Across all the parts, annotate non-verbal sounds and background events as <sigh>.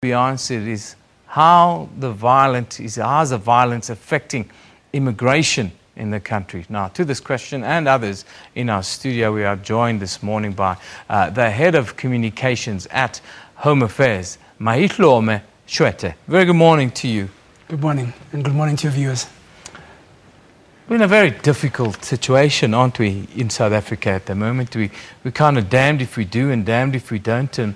be answered is how the violent is how's the violence affecting immigration in the country. Now, to this question and others in our studio, we are joined this morning by uh, the head of communications at Home Affairs, Mayihlome Tshwete. Very good morning to you. Good morning, and good morning to your viewers. We're in a very difficult situation, aren't we, in South Africa at the moment? We, we're kind of damned if we do and damned if we don't. And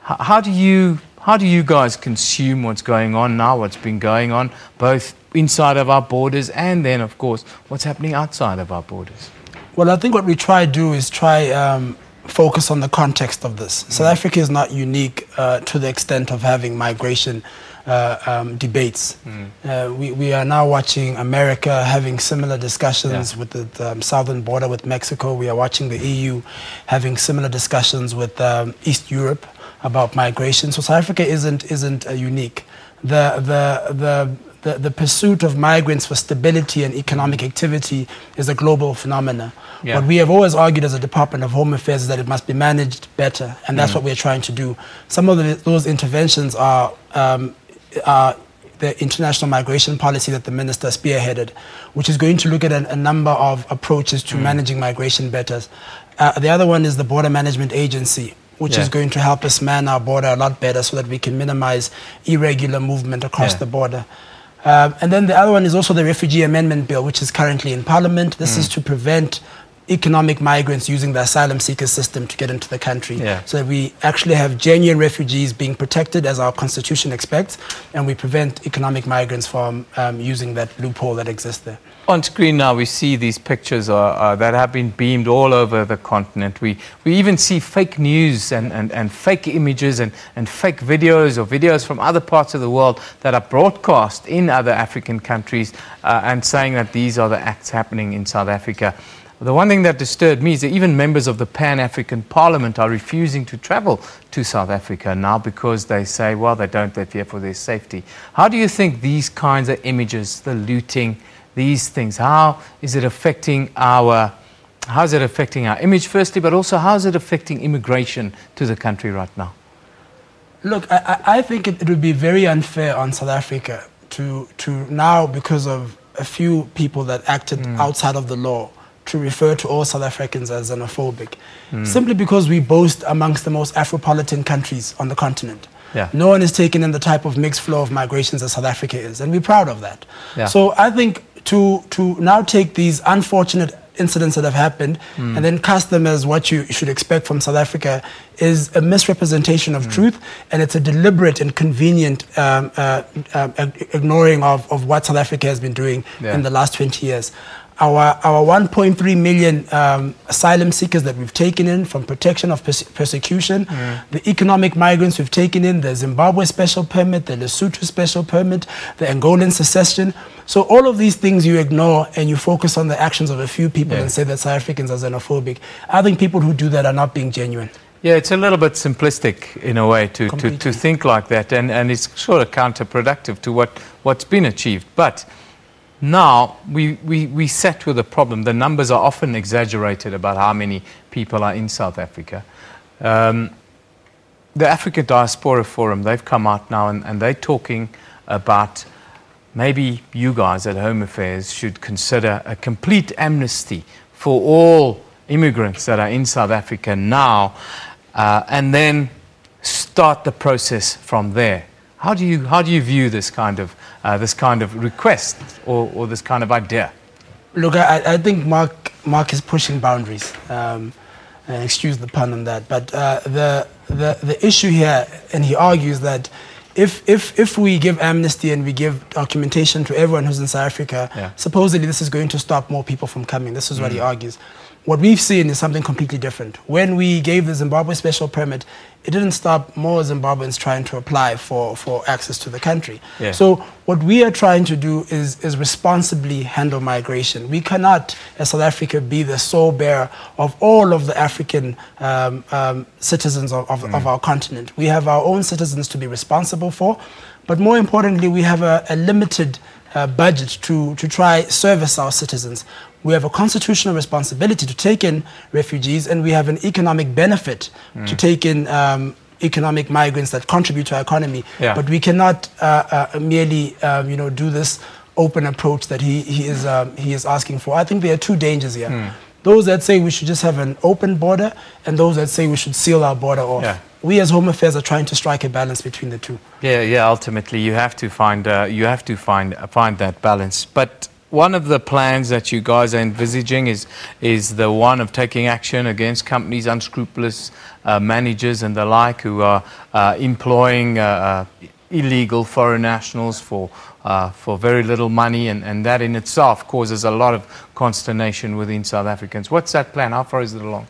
how, how, do you, how do you guys consume what's going on now, what's been going on, both inside of our borders and then, of course, what's happening outside of our borders? Well, I think what we try to do is try um, focus on the context of this. Mm. South Africa is not unique uh, to the extent of having migration uh, um, debates. Mm. Uh, we, we are now watching America having similar discussions yeah. with the, the um, southern border with Mexico. We are watching the EU having similar discussions with um, East Europe about migration. So South Africa isn't, isn't uh, unique. The, the, the, the, the pursuit of migrants for stability and economic activity is a global phenomenon. Yeah. What we have always argued as a Department of Home Affairs is that it must be managed better, and that's mm. what we're trying to do. Some of the, those interventions are um, uh, the international migration policy that the minister spearheaded, which is going to look at a, a number of approaches to mm. managing migration better. Uh, the other one is the Border Management Agency, which yeah. is going to help us man our border a lot better so that we can minimize irregular movement across yeah. the border. Um, and then the other one is also the Refugee Amendment Bill, which is currently in Parliament. This mm. is to prevent economic migrants using the asylum seeker system to get into the country. Yeah. So that we actually have genuine refugees being protected as our constitution expects, and we prevent economic migrants from um, using that loophole that exists there. On screen now, we see these pictures uh, uh, that have been beamed all over the continent. We, we even see fake news and, and, and fake images and, and fake videos or videos from other parts of the world that are broadcast in other African countries uh, and saying that these are the acts happening in South Africa. The one thing that disturbed me is that even members of the Pan African Parliament are refusing to travel to South Africa now because they say, well, they don't, they fear for their safety. How do you think these kinds of images, the looting, these things, how is it affecting our, how is it affecting our image firstly, but also how is it affecting immigration to the country right now? Look, I, I think it, it would be very unfair on South Africa to, to now, because of a few people that acted mm. outside of the law, to refer to all South Africans as xenophobic, mm. simply because we boast amongst the most Afropolitan countries on the continent. Yeah. No one is taking in the type of mixed flow of migrations that South Africa is, and we're proud of that. Yeah. So I think to, to now take these unfortunate incidents that have happened mm. and then cast them as what you should expect from South Africa is a misrepresentation of mm. truth and it's a deliberate and convenient um, uh, uh, ignoring of, of what South Africa has been doing yeah. in the last 20 years our, our 1.3 million um, asylum seekers that we've taken in from protection of perse persecution, mm. the economic migrants we've taken in, the Zimbabwe special permit, the Lesotho special permit, the Angolan cessation. So all of these things you ignore and you focus on the actions of a few people yeah. and say that South Africans are xenophobic. I think people who do that are not being genuine. Yeah, it's a little bit simplistic in a way to, to, to think like that, and, and it's sort of counterproductive to what, what's been achieved. But now, we, we, we set with a problem. The numbers are often exaggerated about how many people are in South Africa. Um, the Africa Diaspora Forum, they've come out now and, and they're talking about maybe you guys at Home Affairs should consider a complete amnesty for all immigrants that are in South Africa now uh, and then start the process from there. How do you, how do you view this kind of, uh, this kind of request or, or this kind of idea? Look, I, I think Mark, Mark is pushing boundaries. Um, excuse the pun on that. But uh, the, the, the issue here, and he argues that if, if, if we give amnesty and we give documentation to everyone who's in South Africa, yeah. supposedly this is going to stop more people from coming. This is mm. what he mm. argues. What we've seen is something completely different. When we gave the Zimbabwe special permit, it didn't stop more Zimbabweans trying to apply for, for access to the country. Yeah. So what we are trying to do is, is responsibly handle migration. We cannot, as South Africa, be the sole bearer of all of the African um, um, citizens of, of, mm. of, our continent. We have our own citizens to be responsible for, but more importantly, we have a, a limited uh, budget to, to try service our citizens. We have a constitutional responsibility to take in refugees, and we have an economic benefit mm. to take in um, economic migrants that contribute to our economy. Yeah. But we cannot uh, uh, merely, um, you know, do this open approach that he, he, is, um, he is asking for. I think there are two dangers here. Hmm. Those that say we should just have an open border and those that say we should seal our border off. Yeah. We as Home Affairs are trying to strike a balance between the two. Yeah, yeah. Ultimately, you have to find uh, you have to find uh, find that balance. But one of the plans that you guys are envisaging is is the one of taking action against companies, unscrupulous uh, managers and the like, who are uh, employing uh, uh, illegal foreign nationals for uh, for very little money, and, and that in itself causes a lot of consternation within South Africans. What's that plan? How far is it along?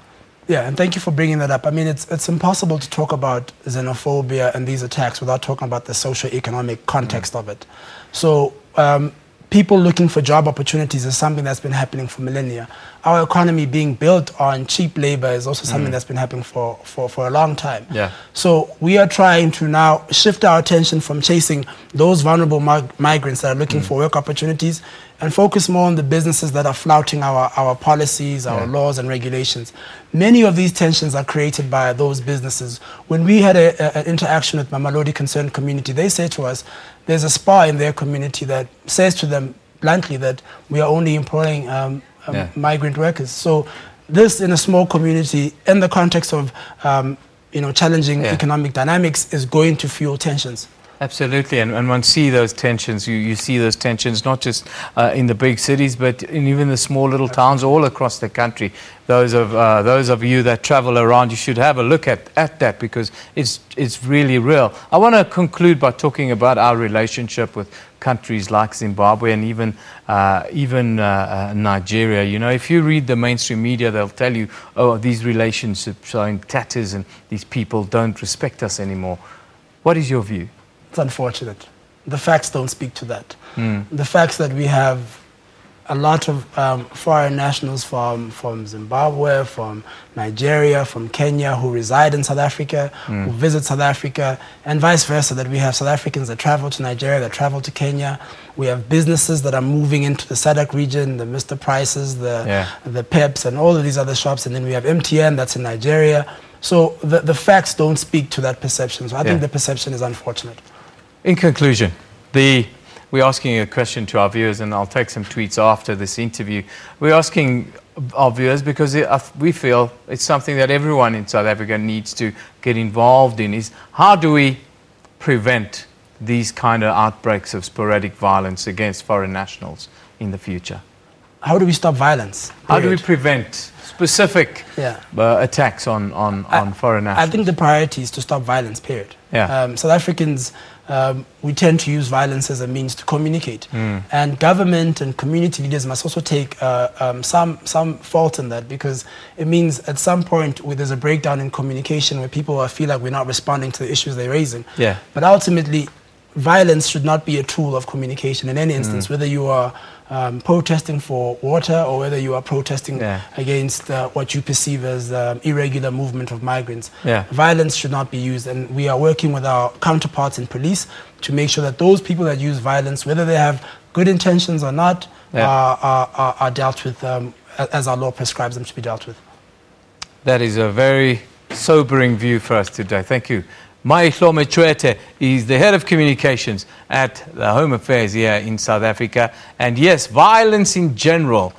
Yeah, and thank you for bringing that up. I mean, it's, it's impossible to talk about xenophobia and these attacks without talking about the socio-economic context of it. So um, people looking for job opportunities is something that's been happening for millennia. Our economy being built on cheap labor is also something mm. that's been happening for, for, for a long time. Yeah. So we are trying to now shift our attention from chasing those vulnerable mig- migrants that are looking mm. for work opportunities and focus more on the businesses that are flouting our, our policies, our Yeah. laws and regulations. Many of these tensions are created by those businesses. When we had an interaction with Mamelodi Concerned Community, they say to us, there's a spa in their community that says to them bluntly that we are only employing um, um, Yeah. migrant workers. So this in a small community, in the context of um, you know challenging Yeah. economic dynamics, is going to fuel tensions. Absolutely, and, and one see those tensions. You, you see those tensions not just uh, in the big cities, but in even the small little towns all across the country. Those of uh, those of you that travel around, you should have a look at, at that because it's it's really real. I want to conclude by talking about our relationship with countries like Zimbabwe and even uh, even uh, uh, Nigeria. You know, if you read the mainstream media, they'll tell you, oh, these relationships are in tatters and these people don't respect us anymore. What is your view? It's unfortunate. The facts don't speak to that. The facts that we have a lot of um, foreign nationals from, from Zimbabwe, from Nigeria, from Kenya who reside in South Africa, who visit South Africa, and vice versa, that we have South Africans that travel to Nigeria, that travel to Kenya. We have businesses that are moving into the SADC region, the Mr. Prices, the, Yeah. the Peps, and all of these other shops. And then we have MTN that's in Nigeria. So the, the facts don't speak to that perception. So I Yeah. think the perception is unfortunate. In conclusion, the, we're asking a question to our viewers, and I'll take some tweets after this interview. We're asking our viewers because it, uh, we feel it's something that everyone in South Africa needs to get involved in. Is how do we prevent these kind of outbreaks of sporadic violence against foreign nationals in the future? How do we stop violence? How do we prevent specific Yeah. uh, attacks on, on, on foreign nationals? I think the priority is to stop violence, period. Yeah. Um, South Africans, um, we tend to use violence as a means to communicate. Hmm. And government and community leaders must also take uh, um, some, some fault in that because it means at some point where there's a breakdown in communication where people feel like we're not responding to the issues they're raising. Yeah. But ultimately, violence should not be a tool of communication in any instance, whether you are um, protesting for water or whether you are protesting Yeah. against uh, what you perceive as um, irregular movement of migrants. Yeah. Violence should not be used, and we are working with our counterparts in police to make sure that those people that use violence, whether they have good intentions or not, Yeah. are, are, are, are dealt with um, as our law prescribes them to be dealt with. That is a very sobering view for us today. Thank you. Mayihlome Tshwete is the head of communications at the Home Affairs here in South Africa. And yes, violence in general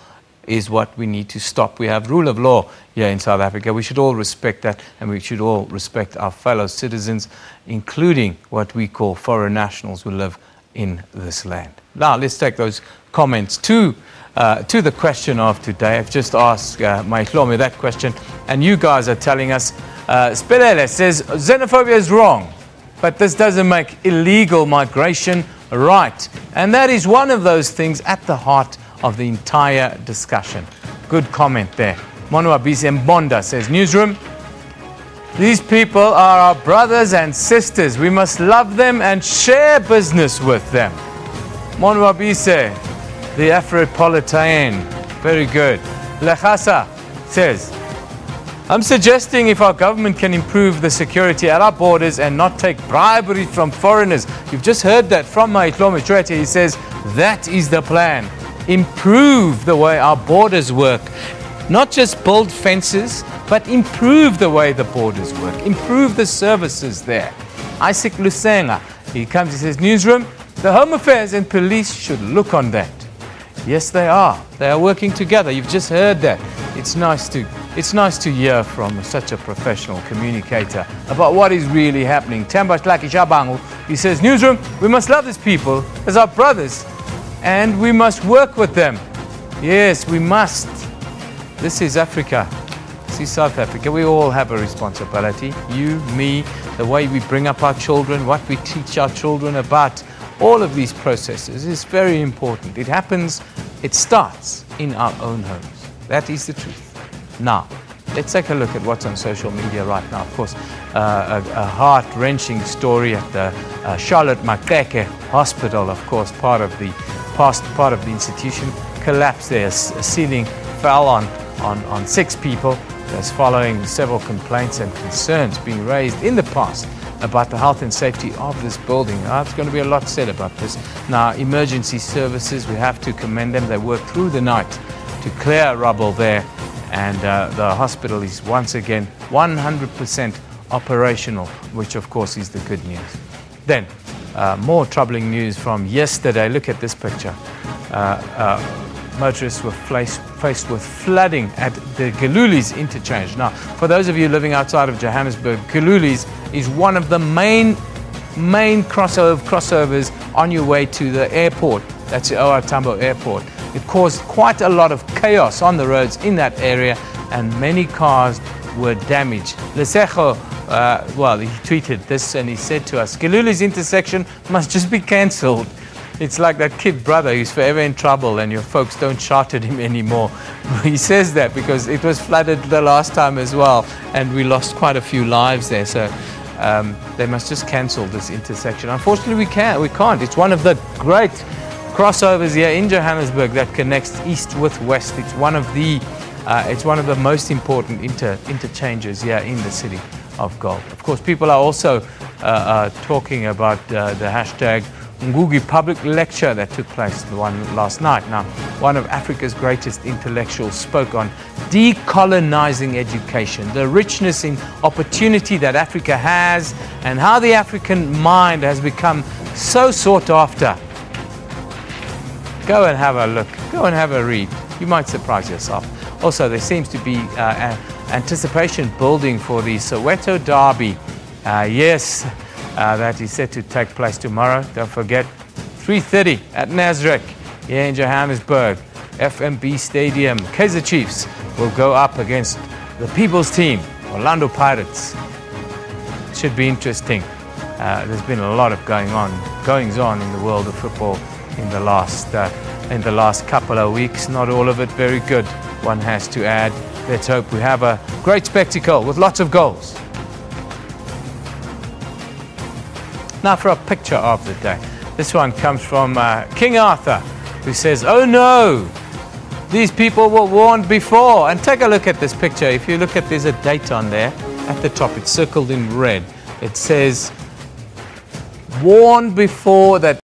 is what we need to stop. We have rule of law here in South Africa. We should all respect that and we should all respect our fellow citizens, including what we call foreign nationals who live in this land. Now, let's take those comments to, uh, to the question of today. I've just asked uh, Mayihlome that question, and you guys are telling us. Uh, Spelele says xenophobia is wrong, but this doesn't make illegal migration right. And that is one of those things at the heart of the entire discussion. Good comment there. Monuabisi Mbonda says, Newsroom, these people are our brothers and sisters. We must love them and share business with them. Monwabise, the Afropolitan. Very good. Lechasa says, I'm suggesting if our government can improve the security at our borders and not take bribery from foreigners. You've just heard that from Mayihlome Tshwete. He says that is the plan. Improve the way our borders work Not just build fences, but improve the way the borders work, improve the services there. Isaac Lusenga, he comes, he says, Newsroom, the Home Affairs and police should look on that. Yes, they are. They are working together. You've just heard that. It's nice to, it's nice to hear from such a professional communicator about what is really happening. Tembash Laki Shabangu, he says, Newsroom, we must love these people as our brothers and we must work with them. Yes, we must. This is Africa. This is South Africa. We all have a responsibility. You, me, the way we bring up our children, what we teach our children about all of these processes is very important. It happens, it starts in our own homes. That is the truth. Now, let's take a look at what's on social media right now. Of course, uh, a, a heart-wrenching story at the uh, Charlotte Maxeke Hospital, of course, part of the past part of the institution collapsed there. A ceiling fell on, on, on six people. That's following several complaints and concerns being raised in the past about the health and safety of this building. Uh, there's going to be a lot said about this. Now, emergency services, we have to commend them. They worked through the night to clear rubble there, and uh, the hospital is once again 100% operational, which of course is the good news. Then, uh, more troubling news from yesterday. Look at this picture. Uh, uh, motorists were faced with flooding at the Gillooly's interchange. Now, for those of you living outside of Johannesburg, Gillooly's is one of the main main crossover, crossovers on your way to the airport. That's the OR Tambo Airport. It caused quite a lot of chaos on the roads in that area, and many cars were damaged. Lesejo, uh, well, he tweeted this and he said to us, Gillooly's intersection must just be cancelled. It's like that kid brother who's forever in trouble and your folks don't shout at him <laughs> anymore. He says that because it was flooded the last time as well and we lost quite a few lives there. So um, they must just cancel this intersection. Unfortunately, we can't. We can't. It's one of the great crossovers here in Johannesburg that connects east with west. It's one of the uh, it's one of the most important inter interchanges here in the city of Gold. Of course, people are also uh, uh, talking about uh, the hashtag Ngugi public lecture that took place the one last night. Now, one of Africa's greatest intellectuals spoke on decolonizing education, the richness in opportunity that Africa has, and how the African mind has become so sought after. Go and have a look, go and have a read. You might surprise yourself. Also, there seems to be uh, anticipation building for the Soweto Derby. Uh, yes, uh, that is set to take place tomorrow. Don't forget, 3.30 at Nasrec here in Johannesburg, FNB Stadium. Kaizer Chiefs will go up against the people's team, Orlando Pirates. Should be interesting. Uh, there's been a lot of going on, goings on in the world of football in the last uh, in the last couple of weeks. Not all of it very good. One has to add. Let's hope we have a great spectacle with lots of goals. Now for a picture of the day. This one comes from uh, King Arthur, who says, Oh no, these people were warned before. And take a look at this picture. If you look at, there's a date on there at the top. It's circled in red. It says, warned before that